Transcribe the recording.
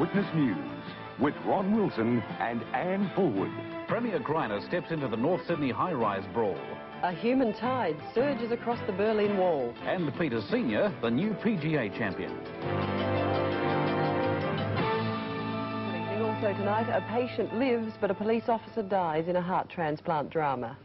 Witness News with Ron Wilson and Anne Fulwood. Premier Greiner steps into the North Sydney high-rise brawl. A human tide surges across the Berlin Wall. And Peter Senior, the new PGA champion. Also tonight, a patient lives but a police officer dies in a heart transplant drama.